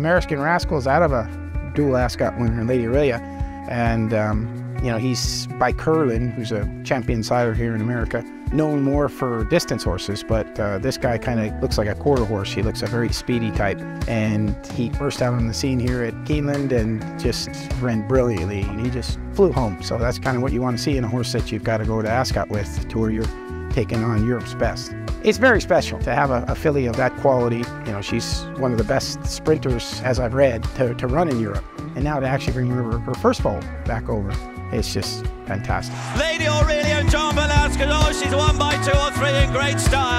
American Rascals out of a dual Ascot winner, Lady Aurelia, and um, you know he's by Curlin, who's a champion sire here in America, known more for distance horses, but uh, this guy kind of looks like a quarter horse. He looks a very speedy type, and he burst out on the scene here at Keeneland and just ran brilliantly. And he just flew home. So that's kind of what you want to see in a horse that you've got to go to Ascot with, to where you're taking on Europe's best. It's very special to have a, a filly of that quality. You know, she's one of the best sprinters, as I've read, to, to run in Europe. And now to actually bring her, her first foal back over, it's just fantastic. Lady Aurelia and John Velazquez. Oh, she's won by two or three in great style.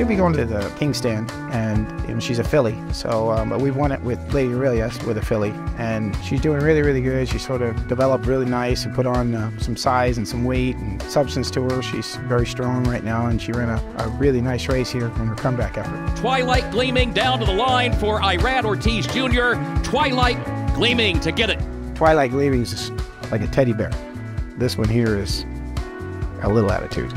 She'll be going to the King Stand, and you know, she's a filly. So, um, but we've won it with Lady Aurelia with a filly, and she's doing really, really good. She sort of developed really nice and put on uh, some size and some weight and substance to her. She's very strong right now, and she ran a, a really nice race here in her comeback effort. Twilight gleaming down to the line for Irad Ortiz Jr. Twilight gleaming to get it. Twilight Gleaming is like a teddy bear. This one here is a little attitude.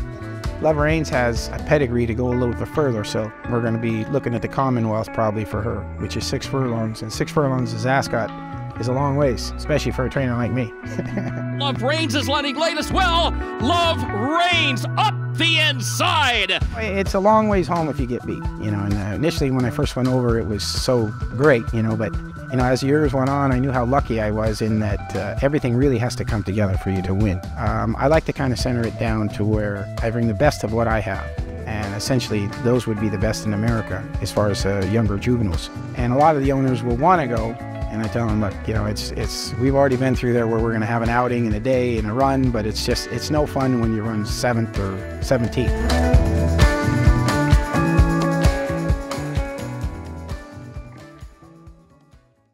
Love Reigns has a pedigree to go a little bit further, so we're going to be looking at the Commonwealth probably for her, which is six furlongs, and six furlongs is Ascot is a long ways, especially for a trainer like me. Love Reigns is letting late as well. Love Reigns up the inside. It's a long ways home if you get beat, you know. And uh, initially, when I first went over, it was so great, you know. But you know, as the years went on, I knew how lucky I was in that uh, everything really has to come together for you to win. Um, I like to kind of center it down to where I bring the best of what I have. And essentially, those would be the best in America as far as uh, younger juveniles. And a lot of the owners will want to go, and I tell them, look, you know, it's it's we've already been through there where we're going to have an outing in a day and a run, but it's just it's no fun when you run seventh or seventeenth.